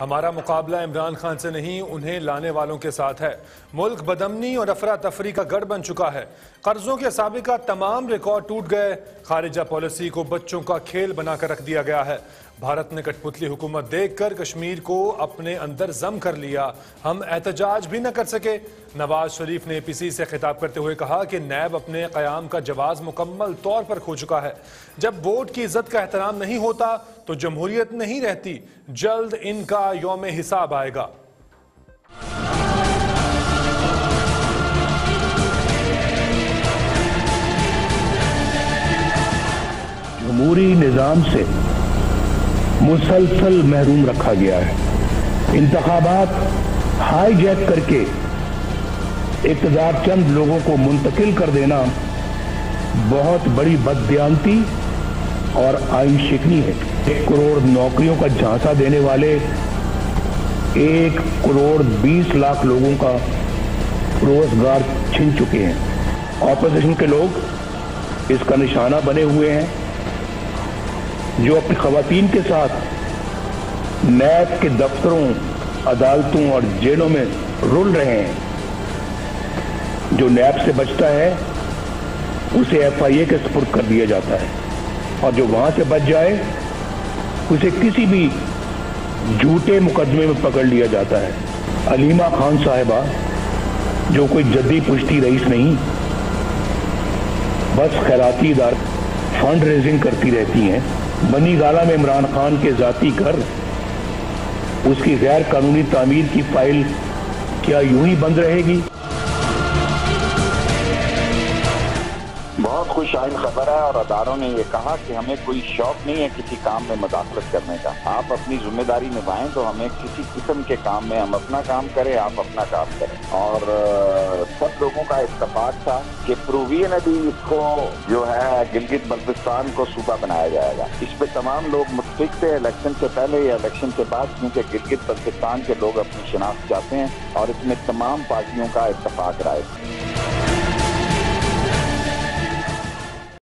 हमारा मुकाबला इमरान खान से नहीं, उन्हें लाने वालों के साथ है। मुल्क बदमनी और अफरा तफरी का गढ़ बन चुका है। कर्जों के सबका तमाम रिकॉर्ड टूट गए। खारिजा पॉलिसी को बच्चों का खेल बनाकर रख दिया गया है। भारत ने कठपुतली हुकूमत देखकर कश्मीर को अपने अंदर जम कर लिया। हम एहतजाज भी न कर सके। नवाज़ शरीफ ने पीसी से खिताब करते हुए कहा कि नैब अपने कयाम का जवाब मुकम्मल तौर पर खो चुका है। जब वोट की इज़्ज़त का एहतराम नहीं होता तो जमहूरियत नहीं रहती। जल्द इनका योम हिसाब आएगा। जमहूरी निज़ाम से मुसलसल महरूम रखा गया है। इंतबात हाईजैक करके इकतदार चंद लोगों को मुंतकिल कर देना बहुत बड़ी बदयांती और आइन शिकनी है। एक करोड़ नौकरियों का झांसा देने वाले एक करोड़ बीस लाख लोगों का रोज़गार छिन चुके हैं। ऑपोजिशन के लोग इसका निशाना बने हुए हैं। जो अपनी खातन के साथ नैब के दफ्तरों, अदालतों और जेलों में रुल रहे हैं, जो नैब से बचता है, उसे एफआईए के सपुर्द कर दिया जाता है। और जो वहाँ से बच जाए, उसे किसी भी झूठे मुकदमे में पकड़ लिया जाता है। अलीमा खान साहिबा, जो कोई जद्दी पुश्ती रईस नहीं, बस खैराती इदार फंड रेजिंग करती रहती हैं। बनी गाला में इमरान खान के जाती घर, उसकी गैर कानूनी तामीर की फ़ाइल क्या यूँ ही बंद रहेगी? बहुत खुश आइन खबर है और अदारों ने ये कहा कि हमें कोई शौक नहीं है किसी काम में मुदाखलत करने का। आप अपनी ज़िम्मेदारी निभाएँ तो हमें किसी किस्म के काम में हम अपना काम करें, आप अपना काम करें। और सब लोगों का इतफाक था कि प्रूवियन अभी इसको जो है गिलगित बल्तिस्तान को सूबा बनाया जाएगा। इस पे तमाम लोग मुतफिक थे, इलेक्शन से पहले या इलेक्शन के बाद, क्योंकि गिलगित बल्तिस्तान के लोग अपनी शिनाख्त चाहते हैं और इसमें तमाम पार्टियों का इतफाक राय।